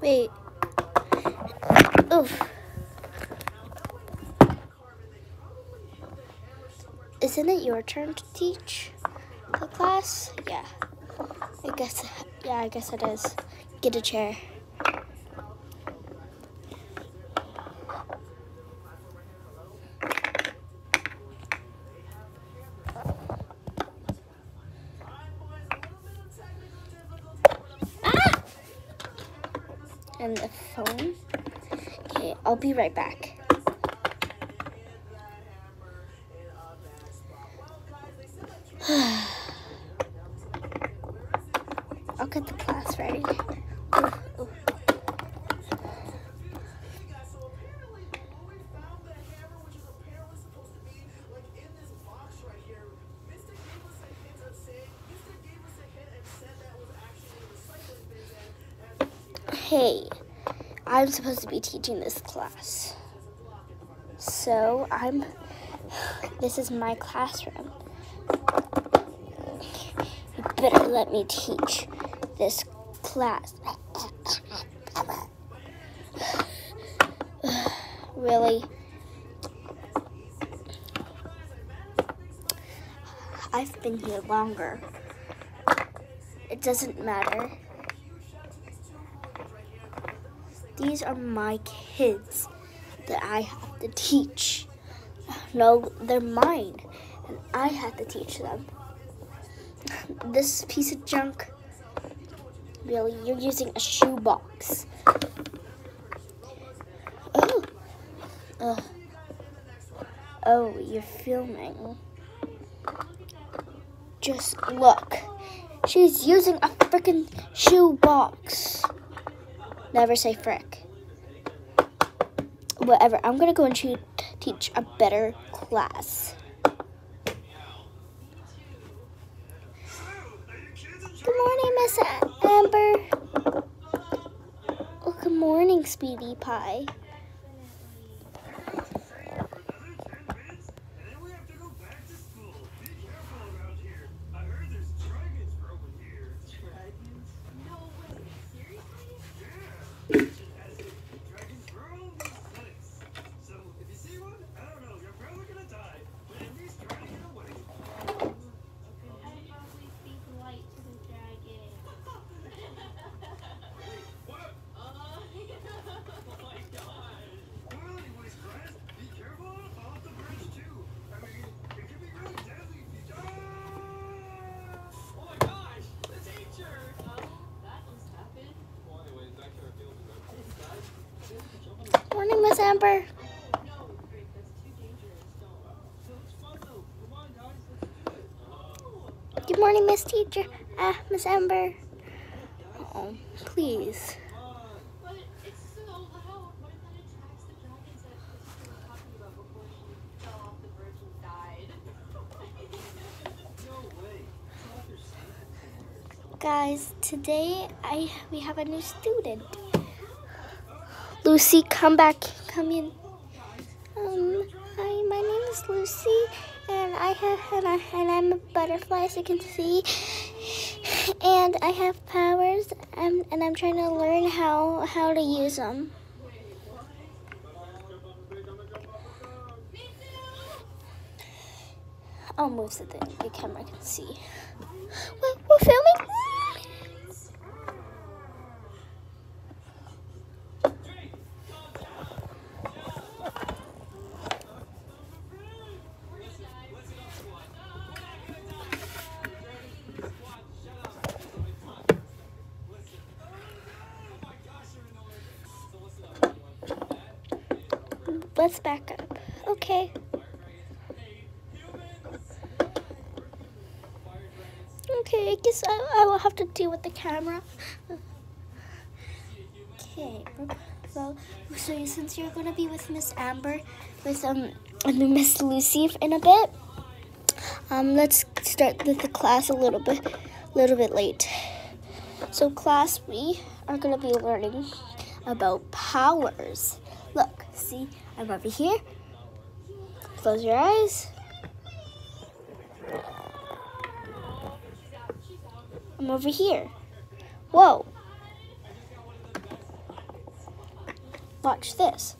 Wait. Oof. Isn't it your turn to teach the class? Yeah. I guess, yeah, I guess it is. Get a chair. And the phone. Okay, I'll be right back. I'll get the class ready. Hey, I'm supposed to be teaching this class. So I'm, this is my classroom. You better let me teach this class. really? I've been here longer. It doesn't matter. These are my kids that I have to teach. No, they're mine, and I have to teach them. This piece of junk, really, you're using a shoebox. Oh, oh, you're filming. Just look. She's using a freaking shoebox. Never say frick. Whatever. I'm gonna go and te- teach a better class. Good morning, Miss Amber. Oh, good morning, Speedy Pie. Amber. Good morning, Miss Teacher. Ah, Miss Amber. Oh, please. Guys, today I we have a new student. Lucy, come back. Come in. Um, hi, my name is Lucy, and I have and, I, and I'm a butterfly, as you can see. And I have powers, and, and I'm trying to learn how how to use them. I'll move so that the camera can see. We're, Let's back up. Okay. Okay, I guess I, I will have to deal with the camera. Okay, so so since you're gonna be with Miss Amber, with um Miss Lucy in a bit, um let's start with the class a little bit, a little bit late. So class, we are gonna be learning about powers. Look, see, I'm over here. Close your eyes. I'm over here. Whoa. watch this.